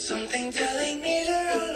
Something telling me to run.